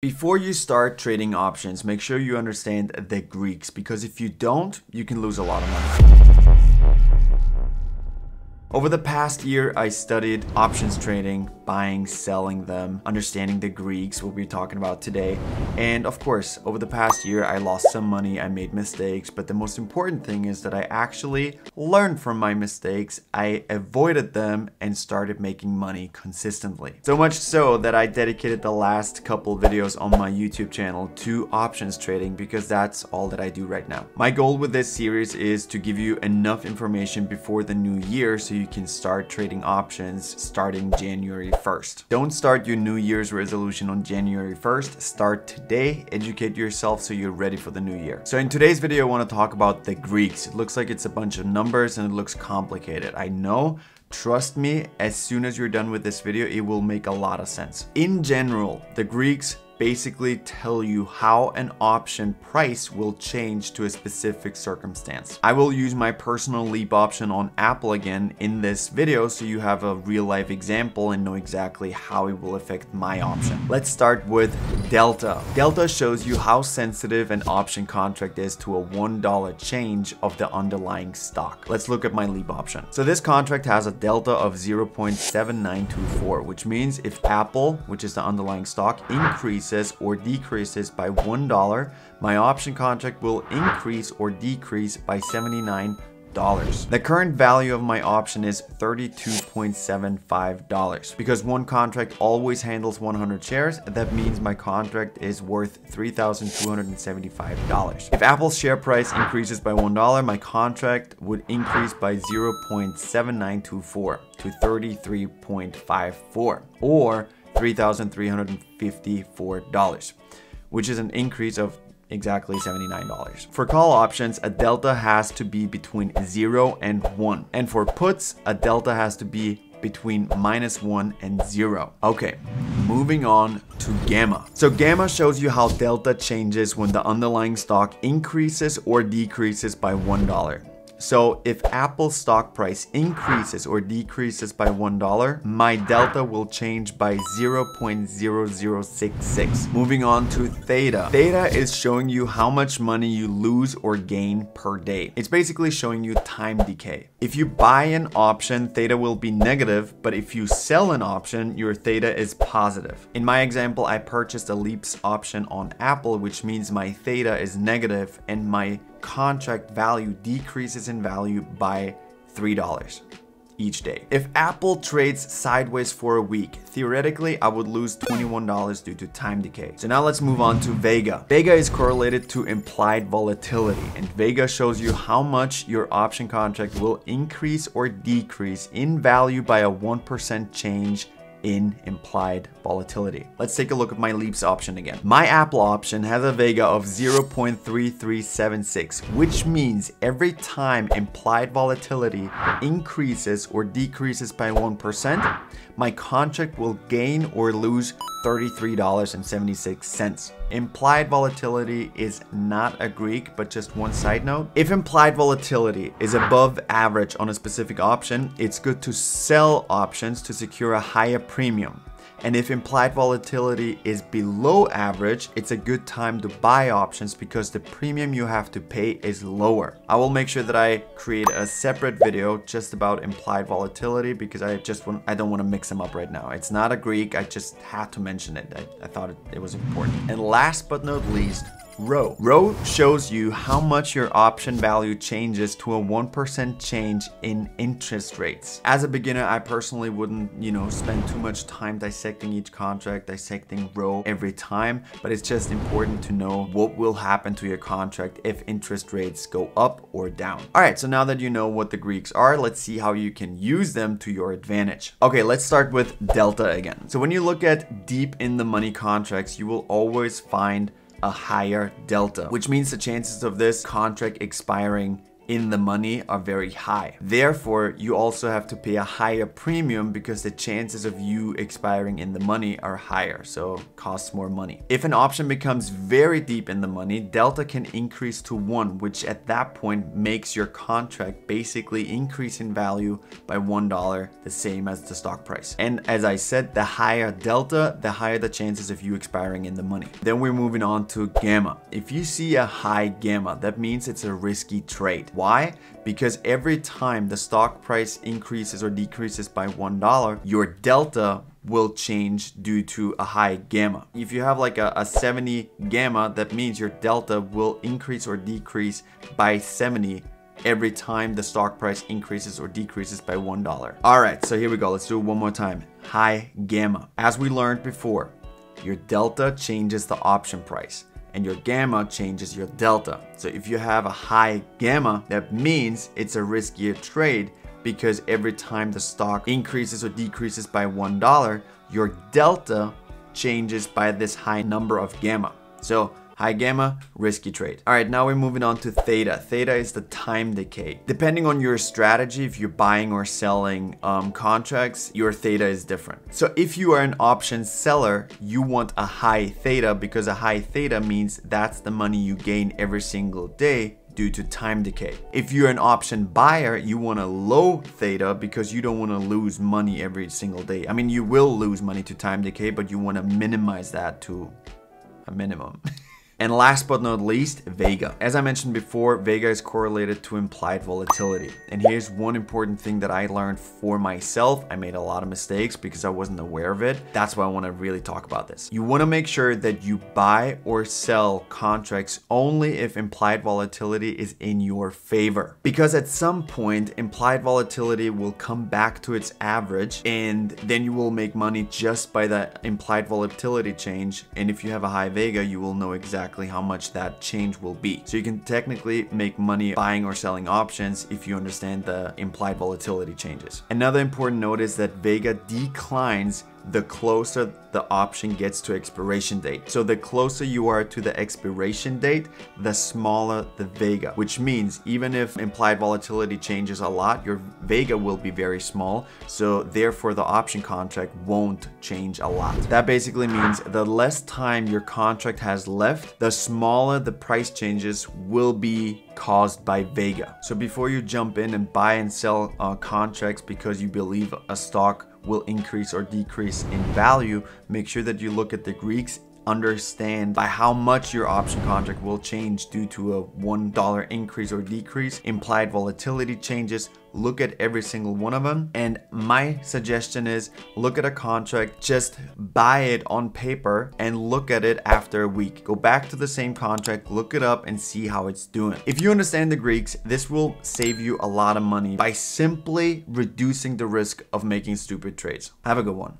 Before you start trading options, make sure you understand the Greeks because if you don't, you can lose a lot of money. Over the past year, I studied options trading, buying, selling them, understanding the Greeks, what we're talking about today. And of course, over the past year, I lost some money, I made mistakes, but the most important thing is that I actually learned from my mistakes, I avoided them, and started making money consistently. So much so that I dedicated the last couple videos on my YouTube channel to options trading because that's all that I do right now. My goal with this series is to give you enough information before the new year so you can start trading options starting January 1st. Don't start your New Year's resolution on January 1st. Start today, educate yourself so you're ready for the new year. So in today's video, I want to talk about the Greeks. It looks like it's a bunch of numbers and it looks complicated. I know, Trust me, as soon as you're done with this video, it will make a lot of sense. In general, the Greeks basically tell you how an option price will change to a specific circumstance. I will use my personal leap option on Apple again in this video so you have a real life example and know exactly how it will affect my option. Let's start with Delta. Delta shows you how sensitive an option contract is to a $1 change of the underlying stock. Let's look at my leap option. So this contract has a delta of 0.7924, which means if Apple, which is the underlying stock, increases increases or decreases by $1, my option contract will increase or decrease by 79 dollars. The current value of my option is $32.75 because one contract always handles 100 shares. That means my contract is worth $3,275. If Apple's share price increases by $1, my contract would increase by 0.7924 to 33.54 or $3,354, which is an increase of exactly $79. For call options, a delta has to be between 0 and 1. And for puts, a delta has to be between minus 1 and 0. Okay, moving on to Gamma. So Gamma shows you how delta changes when the underlying stock increases or decreases by $1. So if Apple's stock price increases or decreases by $1, my delta will change by 0.0066. Moving on to Theta. Theta is showing you how much money you lose or gain per day. It's basically showing you time decay. If you buy an option, Theta will be negative, but if you sell an option, your Theta is positive. In my example, I purchased a Leaps option on Apple, which means my Theta is negative and my contract value decreases in value by $3 each day. If Apple trades sideways for a week, theoretically, I would lose $21 due to time decay. So now let's move on to Vega. Vega is correlated to implied volatility and Vega shows you how much your option contract will increase or decrease in value by a 1% change in implied volatility. Let's take a look at my leaps option again. My Apple option has a Vega of 0.3376, which means every time implied volatility increases or decreases by 1%, my contract will gain or lose $33.76. Implied volatility is not a Greek, but just one side note. If implied volatility is above average on a specific option, it's good to sell options to secure a higher premium. And if implied volatility is below average, it's a good time to buy options because the premium you have to pay is lower. I will make sure that I create a separate video just about implied volatility because I just want, I don't want to mix them up right now. It's not a Greek, I just had to mention it. I, I thought it, it was important. And last but not least, Rho. Rho shows you how much your option value changes to a 1% change in interest rates. As a beginner, I personally wouldn't, you know, spend too much time dissecting each contract, dissecting Rho every time, but it's just important to know what will happen to your contract if interest rates go up or down. All right, so now that you know what the Greeks are, let's see how you can use them to your advantage. Okay, let's start with Delta again. So when you look at deep in the money contracts, you will always find a higher delta, which means the chances of this contract expiring in the money are very high. Therefore, you also have to pay a higher premium because the chances of you expiring in the money are higher, so costs more money. If an option becomes very deep in the money, delta can increase to 1, which at that point makes your contract basically increase in value by $1, the same as the stock price. And as I said, the higher delta, the higher the chances of you expiring in the money. Then we're moving on to gamma. If you see a high gamma, that means it's a risky trade. Why? Because every time the stock price increases or decreases by $1, your delta will change due to a high gamma. If you have like a, a 70 gamma, that means your delta will increase or decrease by 70 every time the stock price increases or decreases by $1. All right, so here we go. Let's do it one more time. High gamma. As we learned before, your delta changes the option price and your gamma changes your delta. So if you have a high gamma, that means it's a riskier trade because every time the stock increases or decreases by $1, your delta changes by this high number of gamma. So High gamma, risky trade. All right, now we're moving on to theta. Theta is the time decay. Depending on your strategy, if you're buying or selling um, contracts, your theta is different. So if you are an option seller, you want a high theta because a high theta means that's the money you gain every single day due to time decay. If you're an option buyer, you want a low theta because you don't want to lose money every single day. I mean, you will lose money to time decay, but you want to minimize that to a minimum. And last but not least, Vega. As I mentioned before, Vega is correlated to implied volatility. And here's one important thing that I learned for myself. I made a lot of mistakes because I wasn't aware of it. That's why I want to really talk about this. You want to make sure that you buy or sell contracts only if implied volatility is in your favor. Because at some point, implied volatility will come back to its average and then you will make money just by that implied volatility change. And if you have a high Vega, you will know exactly exactly how much that change will be. So you can technically make money buying or selling options if you understand the implied volatility changes. Another important note is that Vega declines the closer the option gets to expiration date. So the closer you are to the expiration date, the smaller the Vega, which means even if implied volatility changes a lot, your Vega will be very small. So therefore the option contract won't change a lot. That basically means the less time your contract has left, the smaller the price changes will be caused by Vega. So before you jump in and buy and sell uh, contracts because you believe a stock will increase or decrease in value, make sure that you look at the Greeks understand by how much your option contract will change due to a $1 increase or decrease, implied volatility changes, look at every single one of them. And my suggestion is look at a contract, just buy it on paper and look at it after a week. Go back to the same contract, look it up and see how it's doing. If you understand the Greeks, this will save you a lot of money by simply reducing the risk of making stupid trades. Have a good one.